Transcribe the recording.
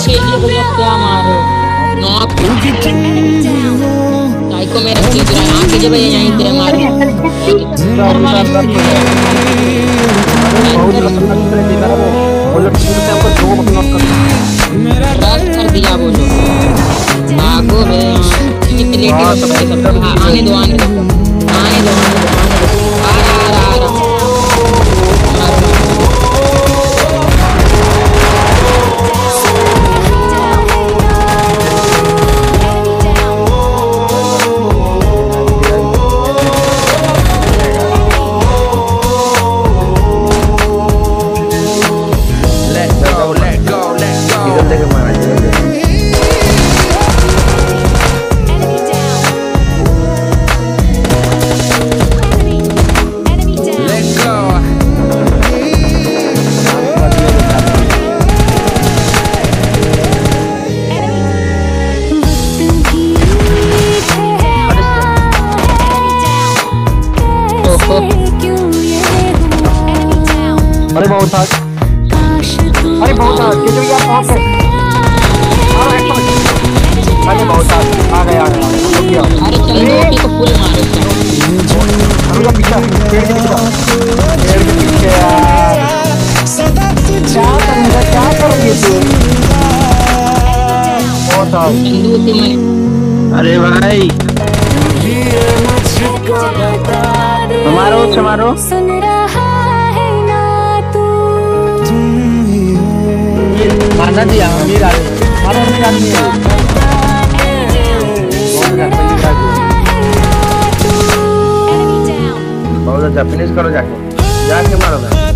क्या मारो knock psycho मेरे खेत रहा है आके जब ये यहीं तेरे मारे कर दिया वो जो भागो हाँ, दो आने दो आने दो आने दो। अरे बहुत था अरे बहुत था ये जो यार बहुत है अरे बहुत था आ गया आ गया गया। अरे चल दो को फुल मारो। हम लोग पीछे पेड़ के पीछे। पेड़ के पीछे यार। क्या करूँगा क्या करोगे तू? बहुत था अरे भाई। हमारो हमारो mana dia Mira mana Mira Mira kalau udah finish kalau jago jago mana